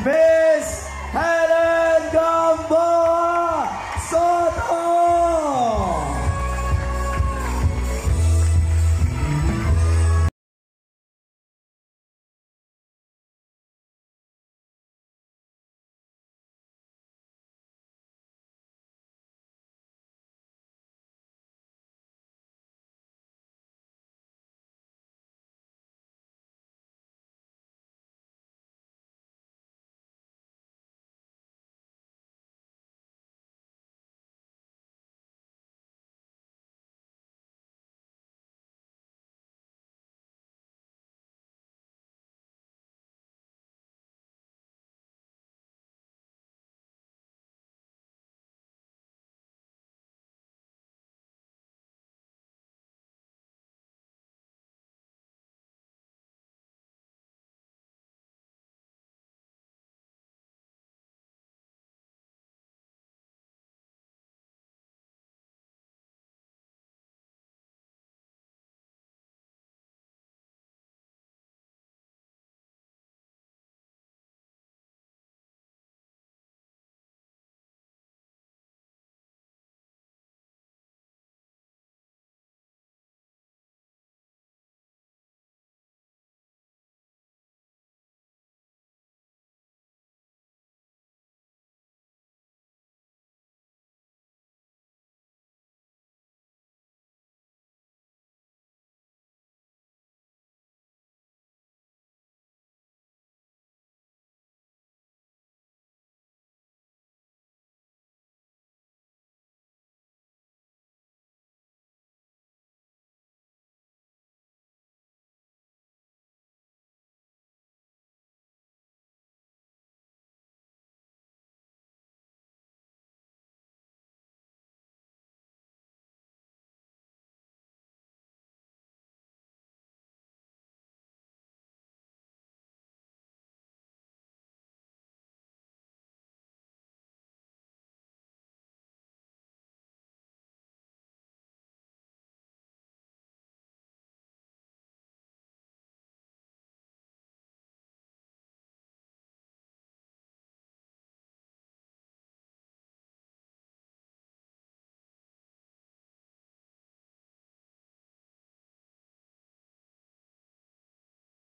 Man.